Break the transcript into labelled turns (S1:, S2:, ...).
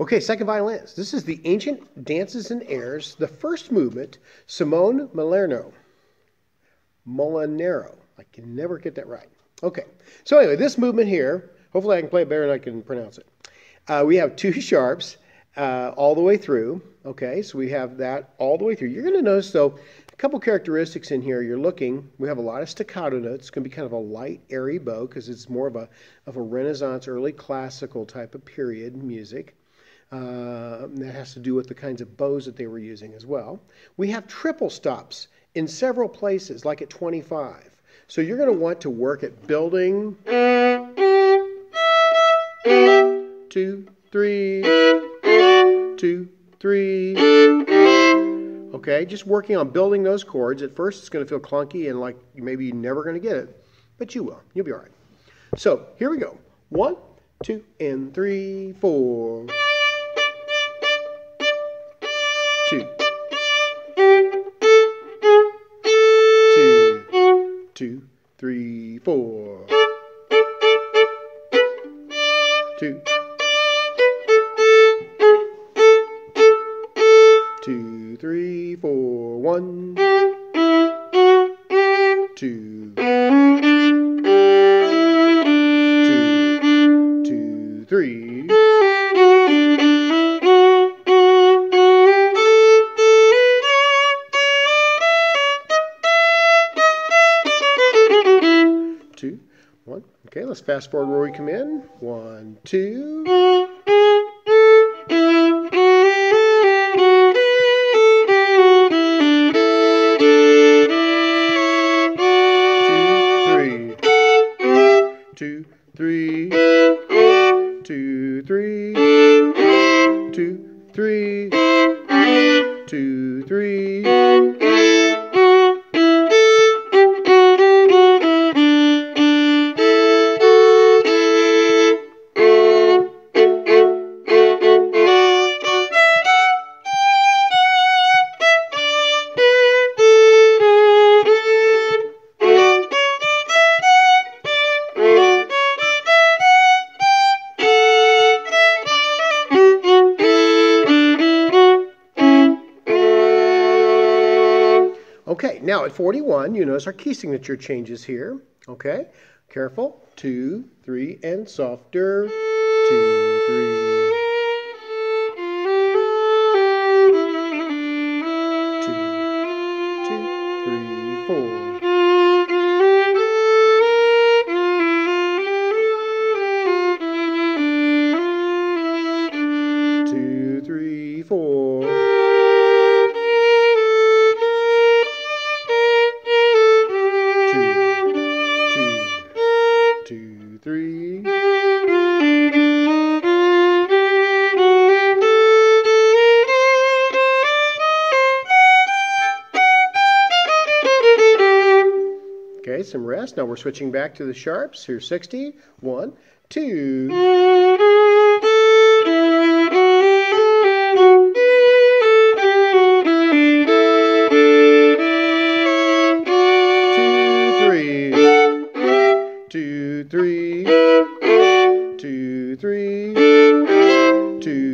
S1: Okay, second violinist. This is the Ancient Dances and Airs, the first movement, Simone Molinaro. Molinero. I can never get that right. Okay, so anyway, this movement here, hopefully I can play it better than I can pronounce it. Uh, we have two sharps uh, all the way through. Okay, so we have that all the way through. You're going to notice, though, a couple characteristics in here. You're looking, we have a lot of staccato notes. It's going to be kind of a light, airy bow because it's more of a, of a Renaissance, early classical type of period music. Uh, that has to do with the kinds of bows that they were using as well. We have triple stops in several places, like at 25. So you're going to want to work at building two, three, two, three. Okay, just working on building those chords. At first, it's going to feel clunky and like maybe you're never going to get it, but you will. You'll be all right. So here we go. One, two, and three, four. Two, three, four. Two. Two, three, four, one, two, Two, one. Okay, let's fast forward where we come in. One, two. two, three, two, three, two, three, two, now at 41, you notice our key signature changes here. Okay, careful. Two, three, and softer. Two, three. Okay, some rest. Now we're switching back to the sharps. Here's 60. One, two. Two, three. Two, three. Two, three. Two, three.